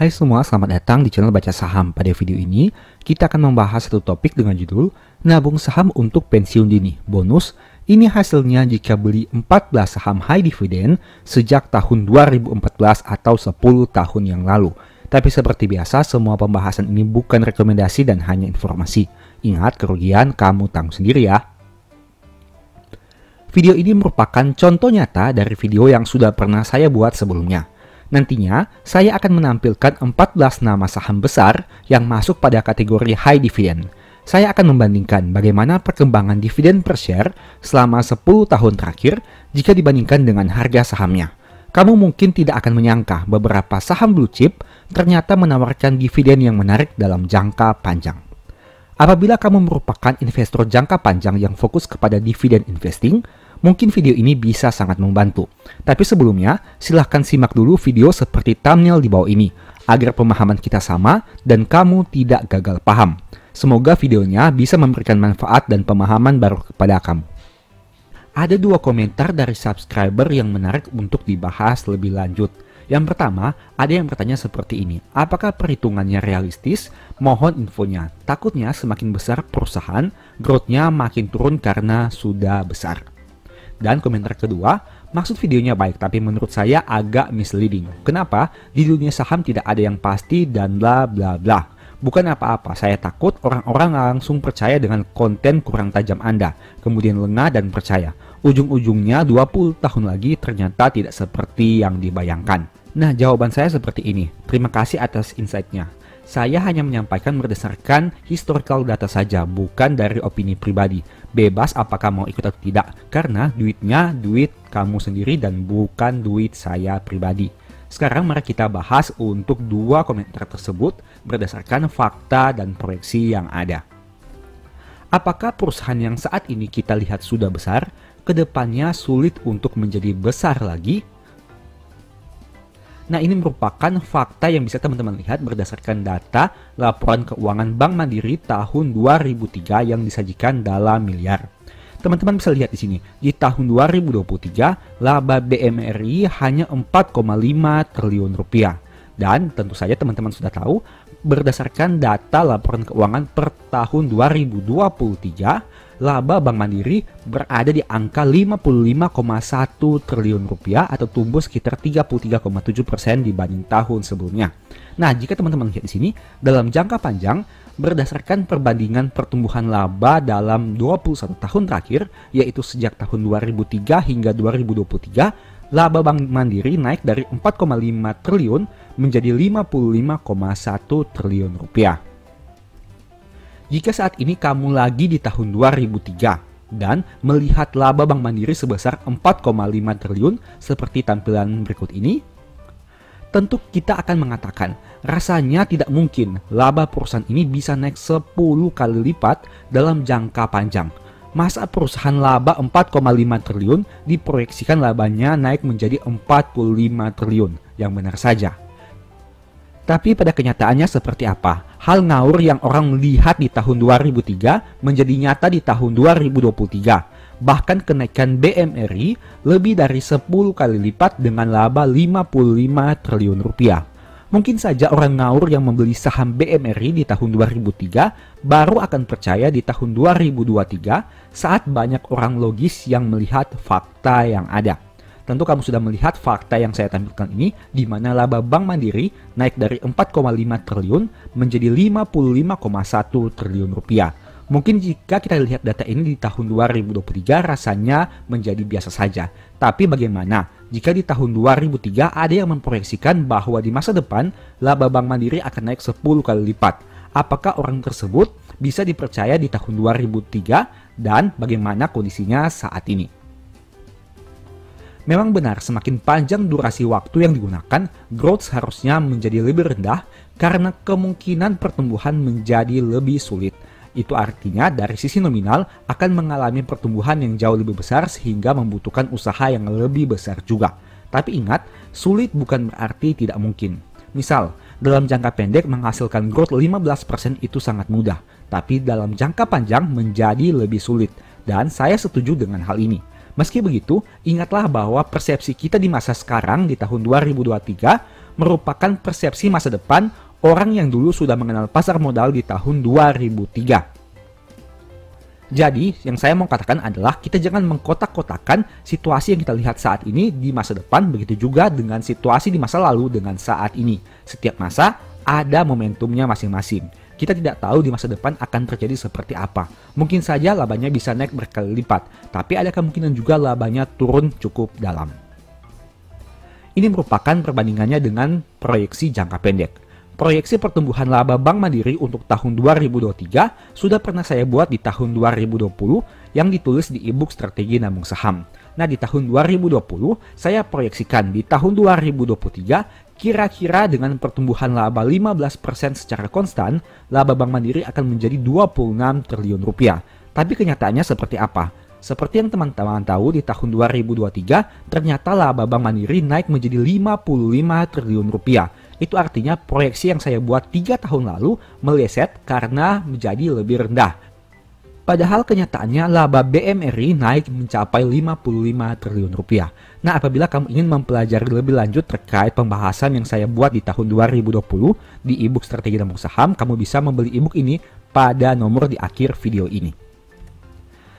Hai semua, selamat datang di channel Baca Saham. Pada video ini, kita akan membahas satu topik dengan judul Nabung Saham untuk Pensiun Dini. Bonus, ini hasilnya jika beli 14 saham high dividend sejak tahun 2014 atau 10 tahun yang lalu. Tapi seperti biasa, semua pembahasan ini bukan rekomendasi dan hanya informasi. Ingat, kerugian kamu tanggung sendiri ya. Video ini merupakan contoh nyata dari video yang sudah pernah saya buat sebelumnya. Nantinya, saya akan menampilkan 14 nama saham besar yang masuk pada kategori high dividend. Saya akan membandingkan bagaimana perkembangan dividen per share selama 10 tahun terakhir jika dibandingkan dengan harga sahamnya. Kamu mungkin tidak akan menyangka beberapa saham blue chip ternyata menawarkan dividen yang menarik dalam jangka panjang. Apabila kamu merupakan investor jangka panjang yang fokus kepada dividen investing, mungkin video ini bisa sangat membantu. Tapi sebelumnya, silahkan simak dulu video seperti thumbnail di bawah ini, agar pemahaman kita sama dan kamu tidak gagal paham. Semoga videonya bisa memberikan manfaat dan pemahaman baru kepada kamu. Ada dua komentar dari subscriber yang menarik untuk dibahas lebih lanjut. Yang pertama, ada yang bertanya seperti ini. Apakah perhitungannya realistis? Mohon infonya. Takutnya semakin besar perusahaan, growth-nya makin turun karena sudah besar. Dan komentar kedua, maksud videonya baik tapi menurut saya agak misleading. Kenapa? Di dunia saham tidak ada yang pasti dan bla bla bla. Bukan apa-apa, saya takut orang-orang langsung percaya dengan konten kurang tajam Anda, kemudian lengah dan percaya. Ujung-ujungnya 20 tahun lagi ternyata tidak seperti yang dibayangkan. Nah, jawaban saya seperti ini. Terima kasih atas insight-nya. Saya hanya menyampaikan berdasarkan historical data saja, bukan dari opini pribadi. Bebas apakah mau ikut atau tidak, karena duitnya duit kamu sendiri dan bukan duit saya pribadi. Sekarang mari kita bahas untuk dua komentar tersebut berdasarkan fakta dan proyeksi yang ada. Apakah perusahaan yang saat ini kita lihat sudah besar, ke depannya sulit untuk menjadi besar lagi? Nah, ini merupakan fakta yang bisa teman-teman lihat berdasarkan data laporan keuangan Bank Mandiri tahun 2003 yang disajikan dalam miliar. Teman-teman bisa lihat di sini, di tahun 2023 laba BMRI hanya 4,5 triliun rupiah. Dan tentu saja teman-teman sudah tahu, berdasarkan data laporan keuangan per tahun 2023, laba Bank Mandiri berada di angka 55,1 triliun rupiah atau tumbuh sekitar 33,7 persen dibanding tahun sebelumnya. Nah, jika teman-teman lihat di sini, dalam jangka panjang, berdasarkan perbandingan pertumbuhan laba dalam 21 tahun terakhir, yaitu sejak tahun 2003 hingga 2023, laba Bank Mandiri naik dari 4,5 triliun menjadi 55,1 triliun rupiah. Jika saat ini kamu lagi di tahun 2003 dan melihat laba Bank Mandiri sebesar 4,5 triliun seperti tampilan berikut ini, tentu kita akan mengatakan rasanya tidak mungkin laba perusahaan ini bisa naik 10 kali lipat dalam jangka panjang. Masa perusahaan laba 4,5 triliun diproyeksikan labanya naik menjadi 45 triliun? Yang benar saja. Tapi pada kenyataannya seperti apa? Hal ngawur yang orang lihat di tahun 2003 menjadi nyata di tahun 2023. Bahkan kenaikan BMRI lebih dari 10 kali lipat dengan laba 55 triliun rupiah. Mungkin saja orang ngawur yang membeli saham BMRI di tahun 2003 baru akan percaya di tahun 2023 saat banyak orang logis yang melihat fakta yang ada. Tentu kamu sudah melihat fakta yang saya tampilkan ini, di mana laba Bank Mandiri naik dari 4,5 triliun menjadi 55,1 triliun rupiah. Mungkin jika kita lihat data ini di tahun 2023 rasanya menjadi biasa saja. Tapi bagaimana jika di tahun 2003 ada yang memproyeksikan bahwa di masa depan laba Bank Mandiri akan naik 10 kali lipat? Apakah orang tersebut bisa dipercaya di tahun 2003 dan bagaimana kondisinya saat ini? Memang benar, semakin panjang durasi waktu yang digunakan, growth seharusnya menjadi lebih rendah karena kemungkinan pertumbuhan menjadi lebih sulit. Itu artinya dari sisi nominal akan mengalami pertumbuhan yang jauh lebih besar sehingga membutuhkan usaha yang lebih besar juga. Tapi ingat, sulit bukan berarti tidak mungkin. Misal, dalam jangka pendek menghasilkan growth 15% itu sangat mudah, tapi dalam jangka panjang menjadi lebih sulit. Dan saya setuju dengan hal ini. Meski begitu, ingatlah bahwa persepsi kita di masa sekarang di tahun 2023 merupakan persepsi masa depan orang yang dulu sudah mengenal pasar modal di tahun 2003. Jadi, yang saya mau katakan adalah kita jangan mengkotak-kotakan situasi yang kita lihat saat ini di masa depan, begitu juga dengan situasi di masa lalu dengan saat ini. Setiap masa ada momentumnya masing-masing. Kita tidak tahu di masa depan akan terjadi seperti apa. Mungkin saja labanya bisa naik berkali lipat, tapi ada kemungkinan juga labanya turun cukup dalam. Ini merupakan perbandingannya dengan proyeksi jangka pendek. Proyeksi pertumbuhan laba Bank Mandiri untuk tahun 2023 sudah pernah saya buat di tahun 2020 yang ditulis di e-book Strategi Nabung Saham. Nah, di tahun 2020 saya proyeksikan di tahun 2023 kira-kira dengan pertumbuhan laba 15% secara konstan, laba Bank Mandiri akan menjadi 26 triliun rupiah. Tapi kenyataannya seperti apa? Seperti yang teman-teman tahu di tahun 2023, ternyata laba Bank Mandiri naik menjadi 55 triliun rupiah itu artinya proyeksi yang saya buat tiga tahun lalu meleset karena menjadi lebih rendah. Padahal kenyataannya laba BMRI naik mencapai 55 triliun rupiah. Nah apabila kamu ingin mempelajari lebih lanjut terkait pembahasan yang saya buat di tahun 2020 di ebook strategi dan saham, kamu bisa membeli ebook ini pada nomor di akhir video ini.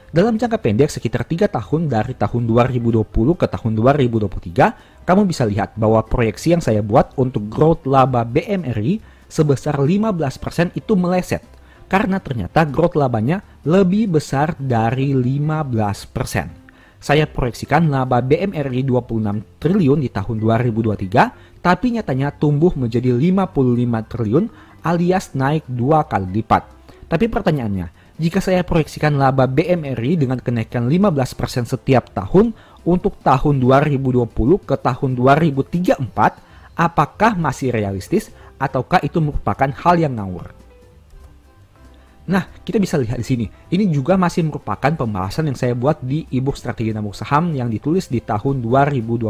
Dalam jangka pendek sekitar 3 tahun dari tahun 2020 ke tahun 2023, kamu bisa lihat bahwa proyeksi yang saya buat untuk growth laba BMRI sebesar 15% itu meleset karena ternyata growth labanya lebih besar dari 15%. Saya proyeksikan laba BMRI 26 triliun di tahun 2023, tapi nyatanya tumbuh menjadi 55 triliun alias naik dua kali lipat. Tapi pertanyaannya, jika saya proyeksikan laba BMRI dengan kenaikan 15% setiap tahun untuk tahun 2020 ke tahun 2034, apakah masih realistis ataukah itu merupakan hal yang ngawur? Nah, kita bisa lihat di sini. Ini juga masih merupakan pembahasan yang saya buat di ebook strategi nabung saham yang ditulis di tahun 2020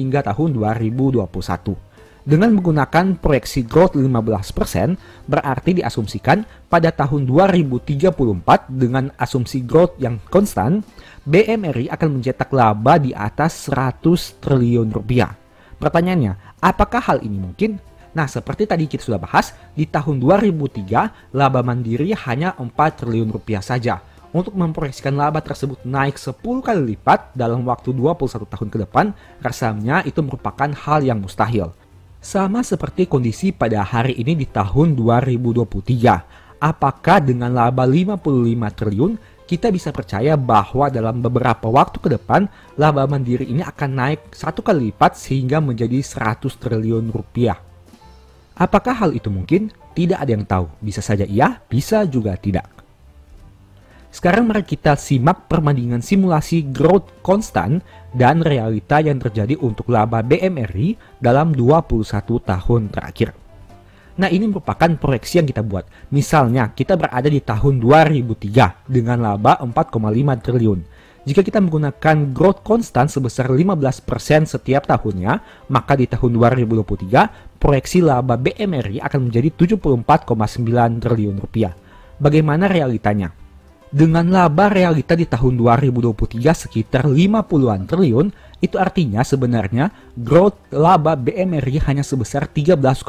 hingga tahun 2021. Dengan menggunakan proyeksi growth 15%, berarti diasumsikan pada tahun 2034 dengan asumsi growth yang konstan, BMRI akan mencetak laba di atas 100 triliun rupiah. Pertanyaannya, apakah hal ini mungkin? Nah, seperti tadi kita sudah bahas, di tahun 2003 laba mandiri hanya 4 triliun rupiah saja. Untuk memproyeksikan laba tersebut naik 10 kali lipat dalam waktu 21 tahun ke depan, rasanya itu merupakan hal yang mustahil. Sama seperti kondisi pada hari ini di tahun 2023. Apakah dengan laba 55 triliun kita bisa percaya bahwa dalam beberapa waktu ke depan laba mandiri ini akan naik satu kali lipat sehingga menjadi 100 triliun rupiah. Apakah hal itu mungkin? Tidak ada yang tahu. Bisa saja iya, bisa juga tidak. Sekarang mari kita simak perbandingan simulasi growth konstan dan realita yang terjadi untuk laba BMRI dalam 21 tahun terakhir. Nah ini merupakan proyeksi yang kita buat. Misalnya kita berada di tahun 2003 dengan laba 4,5 triliun. Jika kita menggunakan growth konstan sebesar 15% setiap tahunnya, maka di tahun 2023 proyeksi laba BMRI akan menjadi 74,9 triliun rupiah. Bagaimana realitanya? Dengan laba realita di tahun 2023 sekitar 50-an triliun, itu artinya sebenarnya growth laba BMRI hanya sebesar 13,2%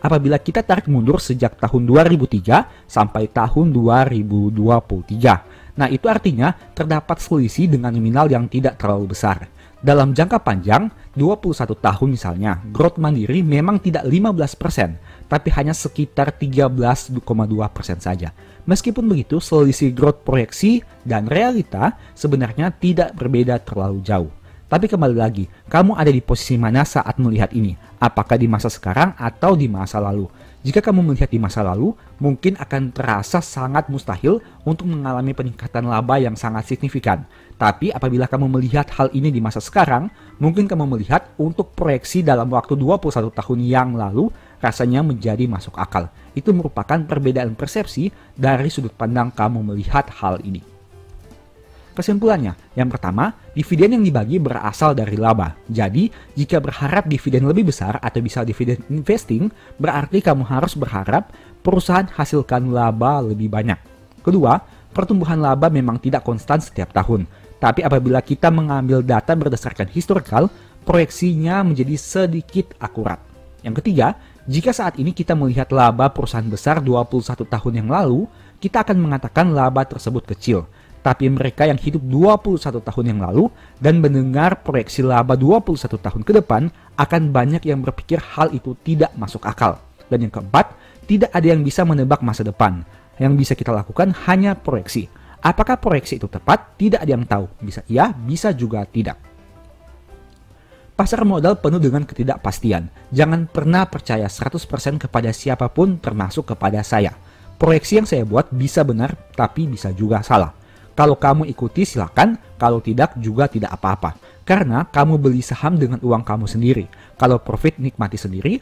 apabila kita tarik mundur sejak tahun 2003 sampai tahun 2023. Nah itu artinya terdapat selisih dengan nominal yang tidak terlalu besar. Dalam jangka panjang, 21 tahun misalnya, growth mandiri memang tidak 15%, tapi hanya sekitar 13,2% saja. Meskipun begitu, selisih growth proyeksi dan realita sebenarnya tidak berbeda terlalu jauh. Tapi kembali lagi, kamu ada di posisi mana saat melihat ini? Apakah di masa sekarang atau di masa lalu? Jika kamu melihat di masa lalu, mungkin akan terasa sangat mustahil untuk mengalami peningkatan laba yang sangat signifikan. Tapi apabila kamu melihat hal ini di masa sekarang, mungkin kamu melihat untuk proyeksi dalam waktu 21 tahun yang lalu rasanya menjadi masuk akal. Itu merupakan perbedaan persepsi dari sudut pandang kamu melihat hal ini. Kesimpulannya, yang pertama, dividen yang dibagi berasal dari laba. Jadi, jika berharap dividen lebih besar atau bisa dividen investing, berarti kamu harus berharap perusahaan hasilkan laba lebih banyak. Kedua, pertumbuhan laba memang tidak konstan setiap tahun. Tapi apabila kita mengambil data berdasarkan historical, proyeksinya menjadi sedikit akurat. Yang ketiga, jika saat ini kita melihat laba perusahaan besar 21 tahun yang lalu, kita akan mengatakan laba tersebut kecil. Tapi mereka yang hidup 21 tahun yang lalu dan mendengar proyeksi laba 21 tahun ke depan akan banyak yang berpikir hal itu tidak masuk akal. Dan yang keempat, tidak ada yang bisa menebak masa depan. Yang bisa kita lakukan hanya proyeksi. Apakah proyeksi itu tepat? Tidak ada yang tahu. Bisa iya, bisa juga tidak. Pasar modal penuh dengan ketidakpastian. Jangan pernah percaya 100% kepada siapa pun termasuk kepada saya. Proyeksi yang saya buat bisa benar, tapi bisa juga salah. Kalau kamu ikuti silakan, kalau tidak juga tidak apa-apa. Karena kamu beli saham dengan uang kamu sendiri. Kalau profit nikmati sendiri,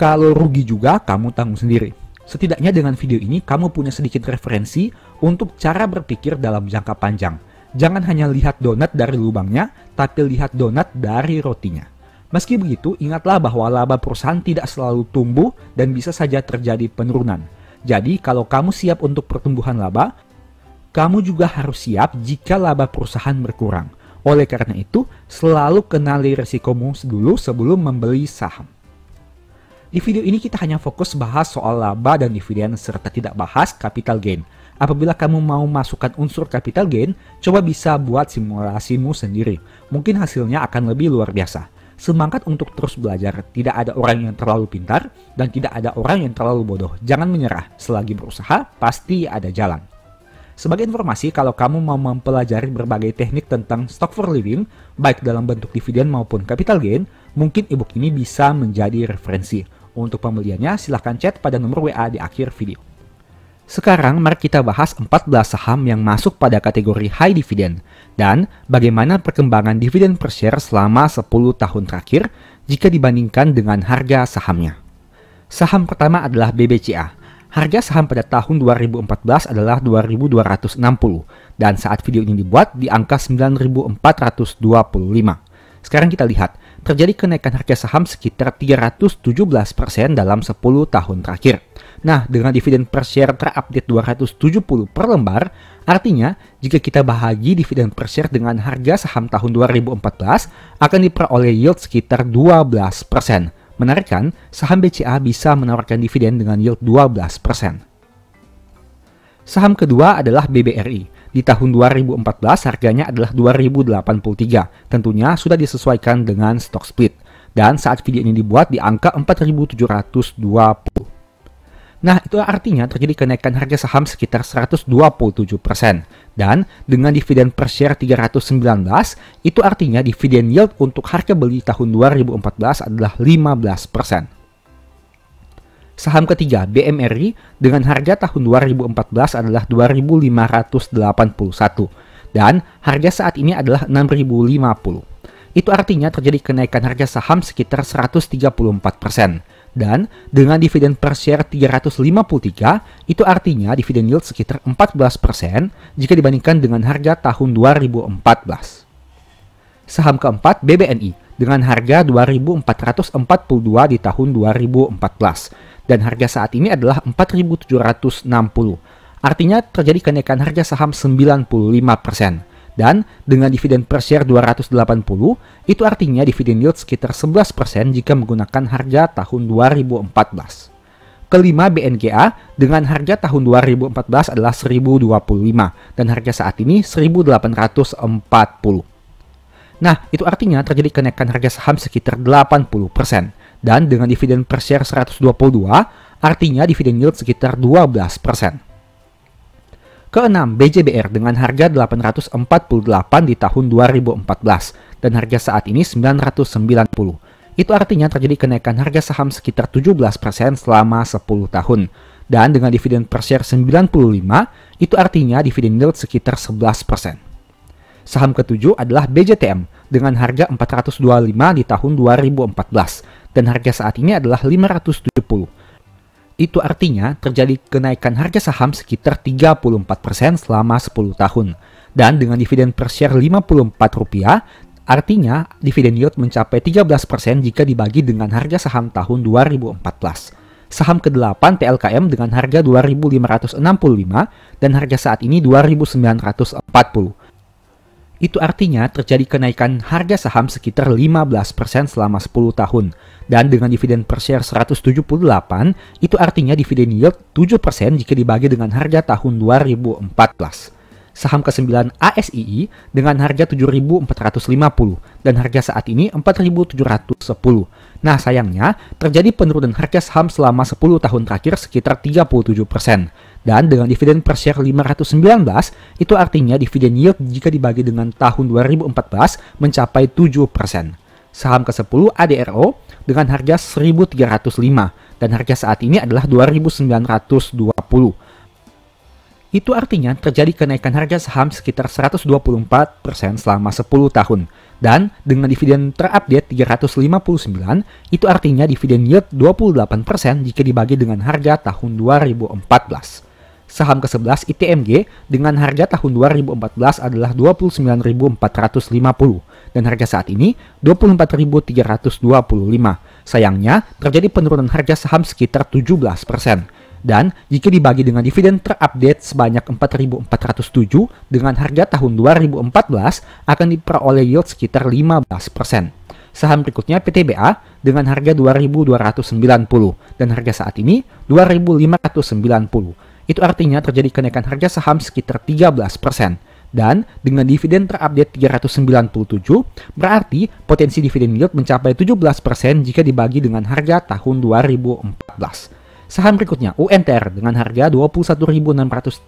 kalau rugi juga kamu tanggung sendiri. Setidaknya dengan video ini kamu punya sedikit referensi untuk cara berpikir dalam jangka panjang. Jangan hanya lihat donat dari lubangnya, tapi lihat donat dari rotinya. Meski begitu, ingatlah bahwa laba perusahaan tidak selalu tumbuh dan bisa saja terjadi penurunan. Jadi, kalau kamu siap untuk pertumbuhan laba, kamu juga harus siap jika laba perusahaan berkurang. Oleh karena itu, selalu kenali resikomu dulu sebelum membeli saham. Di video ini kita hanya fokus bahas soal laba dan dividen serta tidak bahas capital gain. Apabila kamu mau masukkan unsur capital gain, coba bisa buat simulasimu sendiri. Mungkin hasilnya akan lebih luar biasa. Semangat untuk terus belajar. Tidak ada orang yang terlalu pintar dan tidak ada orang yang terlalu bodoh. Jangan menyerah. Selagi berusaha, pasti ada jalan. Sebagai informasi, kalau kamu mau mempelajari berbagai teknik tentang stock for living, baik dalam bentuk dividen maupun capital gain, mungkin ebook ini bisa menjadi referensi. Untuk pembeliannya, silahkan chat pada nomor WA di akhir video. Sekarang mari kita bahas 14 saham yang masuk pada kategori high dividend dan bagaimana perkembangan dividen per share selama 10 tahun terakhir jika dibandingkan dengan harga sahamnya. Saham pertama adalah BBCA. Harga saham pada tahun 2014 adalah 2260 dan saat video ini dibuat di angka 9425. Sekarang kita lihat terjadi kenaikan harga saham sekitar 317% dalam 10 tahun terakhir. Nah, dengan dividen per share terupdate 270 per lembar, artinya jika kita bahagi dividen per share dengan harga saham tahun 2014 akan diperoleh yield sekitar 12%. Menarik kan? Saham BCA bisa menawarkan dividen dengan yield 12%. Saham kedua adalah BBRI. Di tahun 2014 harganya adalah 2083. Tentunya sudah disesuaikan dengan stock split. Dan saat video ini dibuat di angka 4720. Nah, itu artinya terjadi kenaikan harga saham sekitar 127%. Dan dengan dividen per share 319, itu artinya dividen yield untuk harga beli tahun 2014 adalah 15%. Saham ketiga, BMRI dengan harga tahun 2014 adalah 2.581 dan harga saat ini adalah 6.050. Itu artinya terjadi kenaikan harga saham sekitar 134%. Dan dengan dividen per share 353, itu artinya dividen yield sekitar 14% jika dibandingkan dengan harga tahun 2014. Saham keempat, BBNI dengan harga 2.442 di tahun 2014 dan harga saat ini adalah 4.760. Artinya terjadi kenaikan harga saham 95%. Dan dengan dividen per share 280, itu artinya dividen yield sekitar 11% jika menggunakan harga tahun 2014. Kelima BNGA dengan harga tahun 2014 adalah 1025 dan harga saat ini 1840. Nah, itu artinya terjadi kenaikan harga saham sekitar 80% dan dengan dividen per share 122, artinya dividen yield sekitar 12%. Keenam, BJBR dengan harga 848 di tahun 2014 dan harga saat ini 990. Itu artinya terjadi kenaikan harga saham sekitar 17% selama 10 tahun. Dan dengan dividen per share 95, itu artinya dividen yield sekitar 11%. Saham ketujuh adalah BJTM dengan harga 425 di tahun 2014 dan harga saat ini adalah 570. Itu artinya terjadi kenaikan harga saham sekitar 34% selama 10 tahun. Dan dengan dividen per share 54 rupiah, artinya dividen yield mencapai 13% jika dibagi dengan harga saham tahun 2014. Saham ke-8 TLKM dengan harga 2.565 dan harga saat ini 2.940. Itu artinya terjadi kenaikan harga saham sekitar 15% selama 10 tahun. Dan dengan dividen per share 178, itu artinya dividen yield 7% jika dibagi dengan harga tahun 2014 saham ke-9 ASII dengan harga 7.450 dan harga saat ini 4.710. Nah sayangnya terjadi penurunan harga saham selama 10 tahun terakhir sekitar 37%. Dan dengan dividen per share 519, itu artinya dividen yield jika dibagi dengan tahun 2014 mencapai 7%. Saham ke-10 ADRO dengan harga 1.305 dan harga saat ini adalah 2.920 itu artinya terjadi kenaikan harga saham sekitar 124% selama 10 tahun. Dan dengan dividen terupdate 359, itu artinya dividen yield 28% jika dibagi dengan harga tahun 2014. Saham ke-11 ITMG dengan harga tahun 2014 adalah 29.450 dan harga saat ini 24.325. Sayangnya, terjadi penurunan harga saham sekitar 17%. Dan jika dibagi dengan dividen terupdate sebanyak 4.407 dengan harga tahun 2014 akan diperoleh yield sekitar 15%. Saham berikutnya PTBA dengan harga 2.290 dan harga saat ini 2.590. Itu artinya terjadi kenaikan harga saham sekitar 13%. Dan dengan dividen terupdate 397, berarti potensi dividen yield mencapai 17% jika dibagi dengan harga tahun 2014. Saham berikutnya UNTR dengan harga 21.625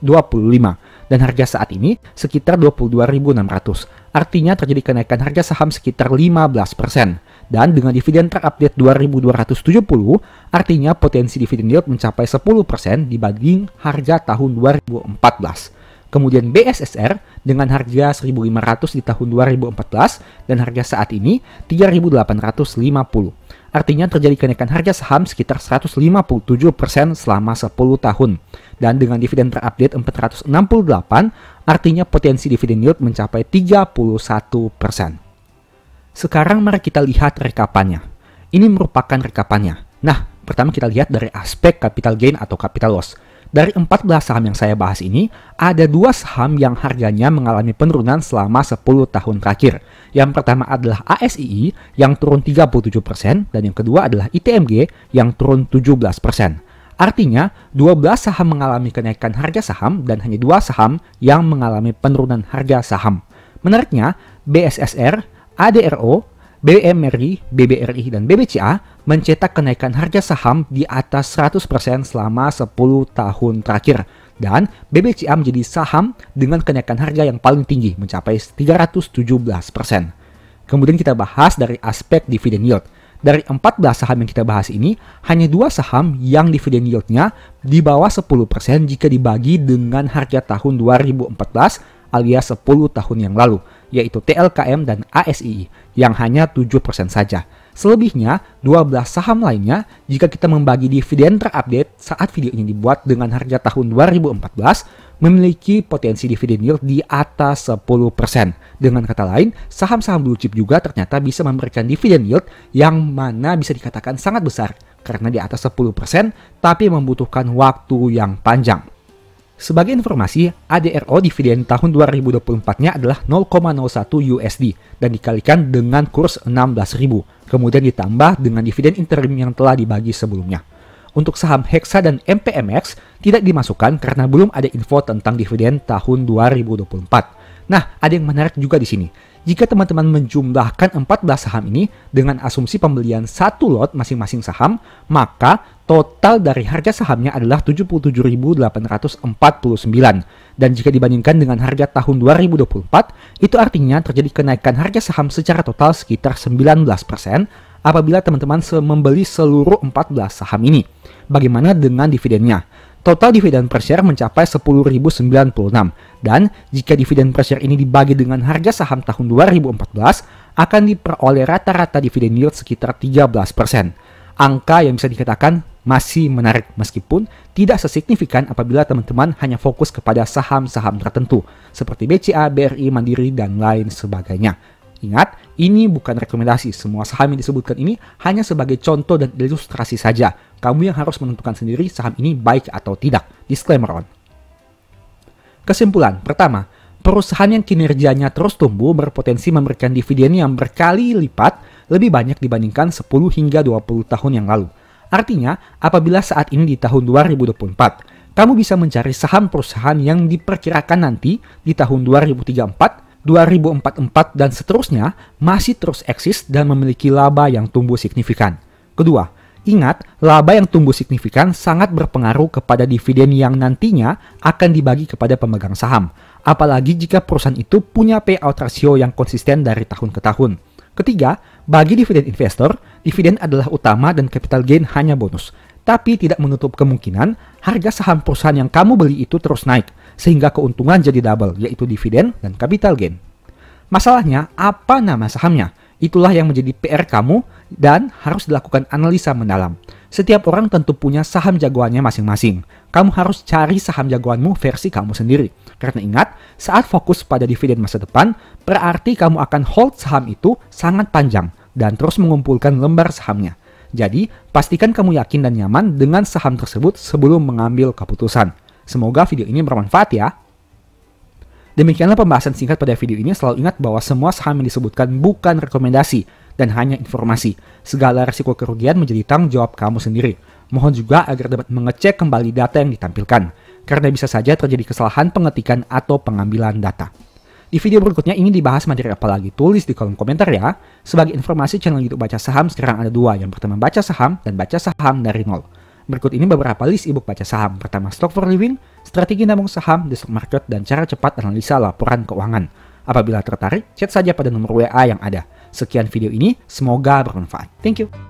dan harga saat ini sekitar 22.600. Artinya terjadi kenaikan harga saham sekitar 15%. Dan dengan dividen terupdate 2.270, artinya potensi dividen yield mencapai 10% dibanding harga tahun 2014. Kemudian BSSR dengan harga 1.500 di tahun 2014 dan harga saat ini 3.850. Artinya terjadi kenaikan harga saham sekitar 157% selama 10 tahun. Dan dengan dividen terupdate 468, artinya potensi dividen yield mencapai 31%. Sekarang mari kita lihat rekapannya. Ini merupakan rekapannya. Nah, pertama kita lihat dari aspek capital gain atau capital loss. Dari 14 saham yang saya bahas ini, ada dua saham yang harganya mengalami penurunan selama 10 tahun terakhir. Yang pertama adalah ASII yang turun 37% dan yang kedua adalah ITMG yang turun 17%. Artinya, 12 saham mengalami kenaikan harga saham dan hanya dua saham yang mengalami penurunan harga saham. Menariknya, BSSR, ADRO, BMRI, BBRI, dan BBCA mencetak kenaikan harga saham di atas 100% selama 10 tahun terakhir. Dan BBCA menjadi saham dengan kenaikan harga yang paling tinggi mencapai 317%. Kemudian kita bahas dari aspek dividen yield. Dari 14 saham yang kita bahas ini, hanya dua saham yang dividen yieldnya di bawah 10% jika dibagi dengan harga tahun 2014 alias 10 tahun yang lalu yaitu TLKM dan ASI yang hanya 7% saja. Selebihnya, 12 saham lainnya jika kita membagi dividen terupdate saat video ini dibuat dengan harga tahun 2014 memiliki potensi dividen yield di atas 10%. Dengan kata lain, saham-saham blue chip juga ternyata bisa memberikan dividen yield yang mana bisa dikatakan sangat besar karena di atas 10% tapi membutuhkan waktu yang panjang. Sebagai informasi, ADRO dividen tahun 2024-nya adalah 0,01 USD dan dikalikan dengan kurs 16.000, kemudian ditambah dengan dividen interim yang telah dibagi sebelumnya. Untuk saham Hexa dan MPMX tidak dimasukkan karena belum ada info tentang dividen tahun 2024. Nah, ada yang menarik juga di sini. Jika teman-teman menjumlahkan 14 saham ini dengan asumsi pembelian satu lot masing-masing saham, maka total dari harga sahamnya adalah 77.849 dan jika dibandingkan dengan harga tahun 2024 itu artinya terjadi kenaikan harga saham secara total sekitar 19% apabila teman-teman membeli seluruh 14 saham ini. Bagaimana dengan dividennya? Total dividen per share mencapai 10.096 dan jika dividen per share ini dibagi dengan harga saham tahun 2014 akan diperoleh rata-rata dividen yield sekitar 13% angka yang bisa dikatakan masih menarik meskipun tidak sesignifikan apabila teman-teman hanya fokus kepada saham-saham tertentu seperti BCA, BRI, Mandiri, dan lain sebagainya. Ingat, ini bukan rekomendasi. Semua saham yang disebutkan ini hanya sebagai contoh dan ilustrasi saja. Kamu yang harus menentukan sendiri saham ini baik atau tidak. Disclaimer on. Kesimpulan, pertama, perusahaan yang kinerjanya terus tumbuh berpotensi memberikan dividen yang berkali lipat lebih banyak dibandingkan 10 hingga 20 tahun yang lalu. Artinya, apabila saat ini di tahun 2024, kamu bisa mencari saham perusahaan yang diperkirakan nanti di tahun 2034, 2044, dan seterusnya masih terus eksis dan memiliki laba yang tumbuh signifikan. Kedua, Ingat, laba yang tumbuh signifikan sangat berpengaruh kepada dividen yang nantinya akan dibagi kepada pemegang saham, apalagi jika perusahaan itu punya payout ratio yang konsisten dari tahun ke tahun. Ketiga, bagi dividen investor, dividen adalah utama dan capital gain hanya bonus, tapi tidak menutup kemungkinan harga saham perusahaan yang kamu beli itu terus naik, sehingga keuntungan jadi double, yaitu dividen dan capital gain. Masalahnya, apa nama sahamnya? Itulah yang menjadi PR kamu dan harus dilakukan analisa mendalam. Setiap orang tentu punya saham jagoannya masing-masing. Kamu harus cari saham jagoanmu versi kamu sendiri. Karena ingat, saat fokus pada dividen masa depan, berarti kamu akan hold saham itu sangat panjang dan terus mengumpulkan lembar sahamnya. Jadi, pastikan kamu yakin dan nyaman dengan saham tersebut sebelum mengambil keputusan. Semoga video ini bermanfaat ya. Demikianlah pembahasan singkat pada video ini. Selalu ingat bahwa semua saham yang disebutkan bukan rekomendasi dan hanya informasi. Segala risiko kerugian menjadi tanggung jawab kamu sendiri. Mohon juga agar dapat mengecek kembali data yang ditampilkan, karena bisa saja terjadi kesalahan pengetikan atau pengambilan data. Di video berikutnya ingin dibahas materi apa lagi? Tulis di kolom komentar ya. Sebagai informasi channel YouTube Baca Saham sekarang ada dua. Yang pertama Baca Saham dan Baca Saham dari nol. Berikut ini beberapa list ebook baca saham. Pertama, Stock for Living, strategi nabung saham di stock market, dan cara cepat analisa laporan keuangan. Apabila tertarik, chat saja pada nomor WA yang ada. Sekian video ini, semoga bermanfaat. Thank you.